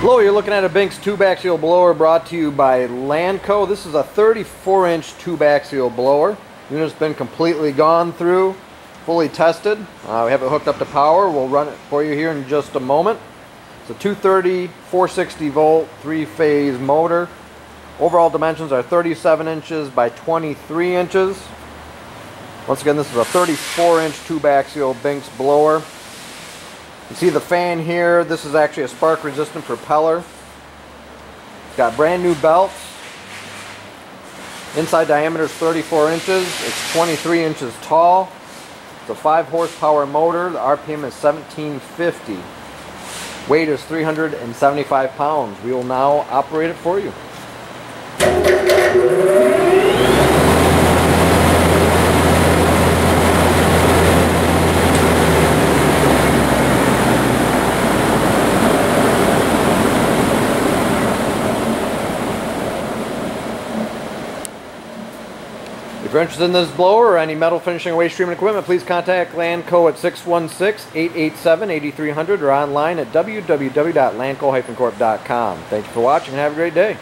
Hello, you're looking at a Binks tube axial blower brought to you by Lanco. This is a 34 inch tube axial blower. Unit's been completely gone through, fully tested. Uh, we have it hooked up to power. We'll run it for you here in just a moment. It's a 230, 460 volt, three phase motor. Overall dimensions are 37 inches by 23 inches. Once again, this is a 34 inch tube axial Binks blower. You see the fan here, this is actually a spark resistant propeller. It's got brand new belts. Inside diameter is 34 inches. It's 23 inches tall. It's a 5 horsepower motor. The RPM is 1750. Weight is 375 pounds. We will now operate it for you. If you're interested in this blower or any metal finishing or waste treatment equipment, please contact Lanco at 616-887-8300 or online at www.lanco-corp.com. Thank you for watching and have a great day.